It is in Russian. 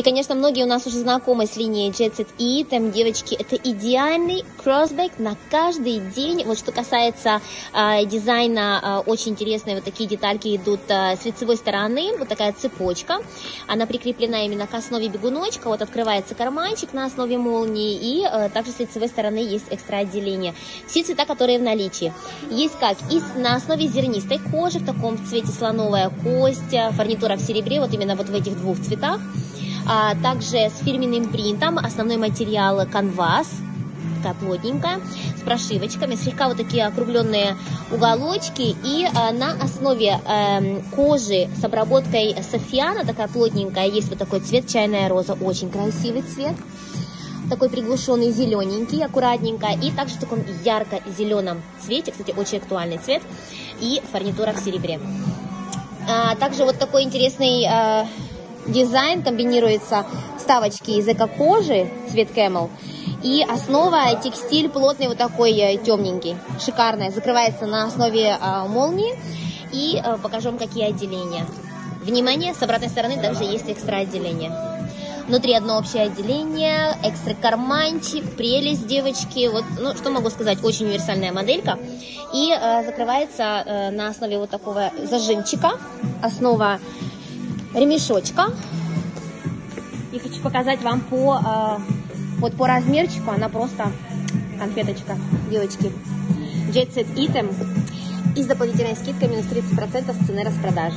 И, конечно, многие у нас уже знакомы с линией Jet Set Item. Девочки, это идеальный кроссбэк на каждый день. Вот что касается э, дизайна, э, очень интересные вот такие детальки идут э, с лицевой стороны. Вот такая цепочка. Она прикреплена именно к основе бегуночка. Вот открывается карманчик на основе молнии. И э, также с лицевой стороны есть экстра отделение. Все цвета, которые в наличии. Есть как и на основе зернистой кожи, в таком цвете слоновая кость, фурнитура в серебре, вот именно вот в этих двух цветах. А также с фирменным принтом, основной материал канвас, такая плотненькая, с прошивочками, слегка вот такие округленные уголочки. И э, на основе э, кожи с обработкой софьяна, такая плотненькая, есть вот такой цвет, чайная роза, очень красивый цвет. Такой приглушенный зелененький, аккуратненько. И также в таком ярко-зеленом цвете, кстати, очень актуальный цвет. И фурнитура в серебре. А, также вот такой интересный а, дизайн комбинируется вставочки из эко-кожи, цвет Camel, и основа текстиль плотный вот такой э, темненький, шикарная, закрывается на основе а, молнии. И а, покажу вам, какие отделения. Внимание, с обратной стороны также есть экстра отделение. Внутри одно общее отделение, экстра карманчик, прелесть девочки. Вот, ну, что могу сказать, очень универсальная моделька. И э, закрывается э, на основе вот такого зажимчика. Основа ремешочка. И хочу показать вам по, э, вот по размерчику. Она просто конфеточка, девочки. Jet Set Item. И с дополнительной скидкой минус 30% с цены распродажи.